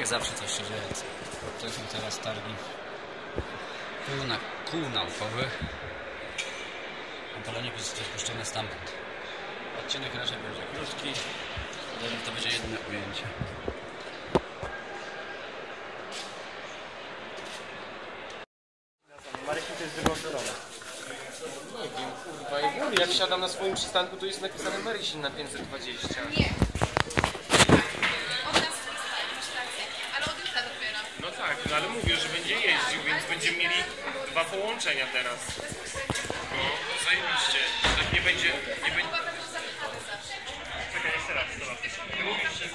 jak zawsze coś się dzieje. To są teraz targi kół, na, kół naukowych. A Polonikus jest puszczony stamtąd. Odcinek raczej będzie krótki, ale to będzie jedno ujęcie. Marysi to jest drugą stronę. Nie wiem, kurwa, jak siadam na swoim przystanku, to jest napisane Marysin na 520. Nie. No tak, no ale mówię, że będzie jeździł, więc będziemy mieli dwa połączenia teraz. No, zajebiście. Tak nie będzie, nie będzie... Czekaj, jeszcze raz, teraz. Ty mówisz, że...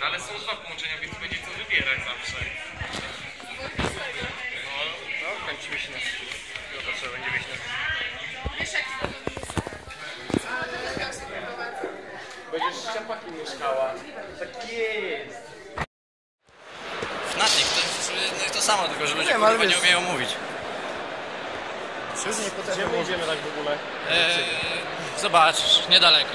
No, ale są dwa połączenia, więc będzie co wybierać zawsze. No, No, kręcimy się na no to trzeba będzie mieć na... To to próbować. Będziesz z ciapakiem mieszkała. Tak jest. Fnatic to jest no to samo, tylko że ludzie ale kurwa nie wiesz- umieją mówić. Wszyscy nie potrafią. Gdzie my idziemy tak w ogóle? Eee, zobaczysz, niedaleko.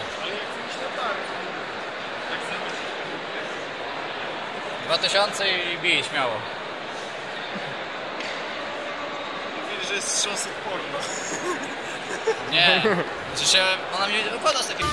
2000 i bij śmiało. Mówili, że jest wstrząs porno. Nie, się ona mi wypada z takiego.